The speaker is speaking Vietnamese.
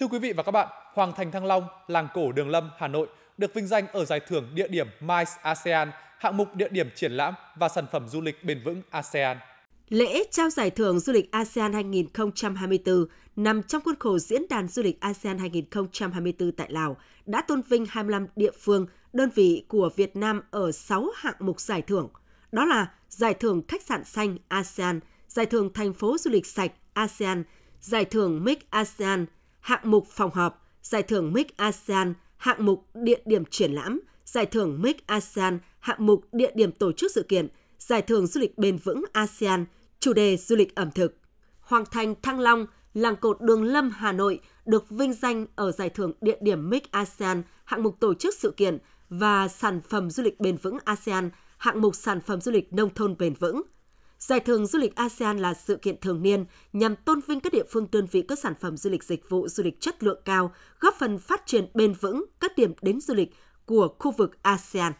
Thưa quý vị và các bạn, Hoàng thành Thăng Long, làng cổ Đường Lâm, Hà Nội được vinh danh ở giải thưởng địa điểm MICE ASEAN, hạng mục địa điểm triển lãm và sản phẩm du lịch bền vững ASEAN. Lễ trao giải thưởng du lịch ASEAN 2024 nằm trong khuôn khổ Diễn đàn Du lịch ASEAN 2024 tại Lào đã tôn vinh 25 địa phương, đơn vị của Việt Nam ở 6 hạng mục giải thưởng. Đó là Giải thưởng Khách sạn xanh ASEAN, Giải thưởng Thành phố Du lịch sạch ASEAN, Giải thưởng MIC ASEAN, hạng mục phòng họp, Giải thưởng MIC ASEAN, hạng mục địa điểm triển lãm, Giải thưởng MIC ASEAN, hạng mục địa điểm tổ chức sự kiện, Giải thưởng du lịch bền vững ASEAN, chủ đề du lịch ẩm thực. Hoàng thành Thăng Long, làng cột Đường Lâm, Hà Nội được vinh danh ở giải thưởng địa điểm MIC ASEAN, hạng mục tổ chức sự kiện và sản phẩm du lịch bền vững ASEAN, hạng mục sản phẩm du lịch nông thôn bền vững. Giải thưởng du lịch ASEAN là sự kiện thường niên nhằm tôn vinh các địa phương đơn vị có sản phẩm du lịch dịch vụ du lịch chất lượng cao, góp phần phát triển bền vững các điểm đến du lịch của khu vực ASEAN.